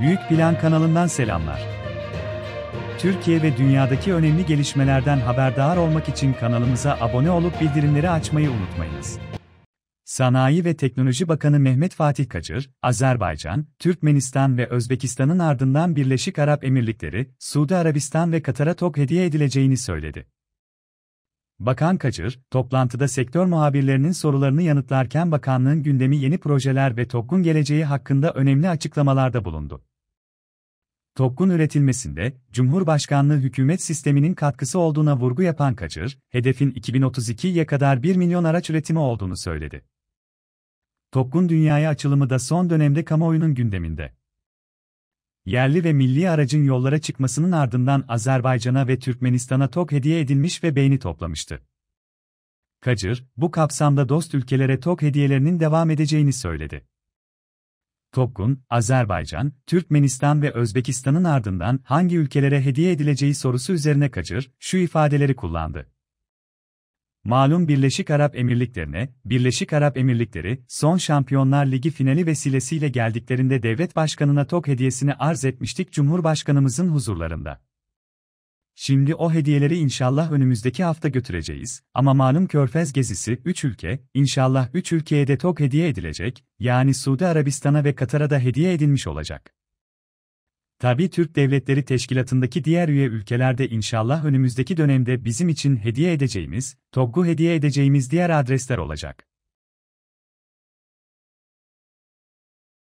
Büyük Plan kanalından selamlar. Türkiye ve dünyadaki önemli gelişmelerden haberdar olmak için kanalımıza abone olup bildirimleri açmayı unutmayınız. Sanayi ve Teknoloji Bakanı Mehmet Fatih Kacır, Azerbaycan, Türkmenistan ve Özbekistan'ın ardından Birleşik Arap Emirlikleri, Suudi Arabistan ve Katar'a TOK hediye edileceğini söyledi. Bakan Kacır, toplantıda sektör muhabirlerinin sorularını yanıtlarken bakanlığın gündemi yeni projeler ve TOK'un geleceği hakkında önemli açıklamalarda bulundu. TOK'un üretilmesinde, Cumhurbaşkanlığı hükümet sisteminin katkısı olduğuna vurgu yapan Kacır, hedefin 2032'ye kadar 1 milyon araç üretimi olduğunu söyledi. TOK'un dünyaya açılımı da son dönemde kamuoyunun gündeminde. Yerli ve milli aracın yollara çıkmasının ardından Azerbaycan'a ve Türkmenistan'a TOK hediye edilmiş ve beğeni toplamıştı. Kacır, bu kapsamda dost ülkelere TOK hediyelerinin devam edeceğini söyledi. TOK'un, Azerbaycan, Türkmenistan ve Özbekistan'ın ardından hangi ülkelere hediye edileceği sorusu üzerine Kacır, şu ifadeleri kullandı. Malum Birleşik Arap Emirlikleri'ne, Birleşik Arap Emirlikleri, son Şampiyonlar Ligi finali vesilesiyle geldiklerinde devlet başkanına TOK hediyesini arz etmiştik Cumhurbaşkanımızın huzurlarında. Şimdi o hediyeleri inşallah önümüzdeki hafta götüreceğiz ama malum Körfez gezisi 3 ülke, inşallah 3 ülkeye de TOK hediye edilecek, yani Suudi Arabistan'a ve Katar'a da hediye edilmiş olacak. Tabi Türk Devletleri Teşkilatı'ndaki diğer üye ülkelerde inşallah önümüzdeki dönemde bizim için hediye edeceğimiz, TOG'u hediye edeceğimiz diğer adresler olacak.